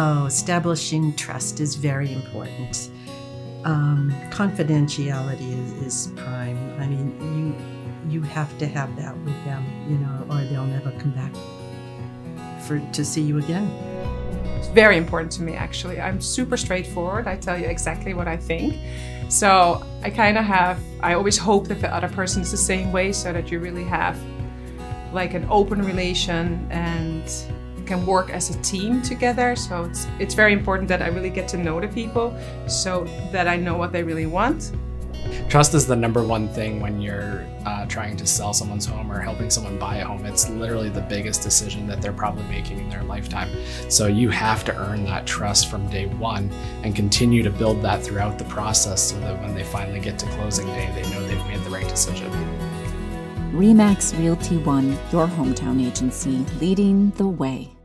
Oh, establishing trust is very important. Um, confidentiality is, is prime. I mean, you you have to have that with them, you know, or they'll never come back for to see you again. It's very important to me, actually. I'm super straightforward. I tell you exactly what I think. So I kind of have, I always hope that the other person is the same way so that you really have like an open relation and can work as a team together. So it's, it's very important that I really get to know the people so that I know what they really want. Trust is the number one thing when you're uh, trying to sell someone's home or helping someone buy a home. It's literally the biggest decision that they're probably making in their lifetime. So you have to earn that trust from day one and continue to build that throughout the process so that when they finally get to closing day, they know they've made the right decision. REMAX Realty One, your hometown agency, leading the way.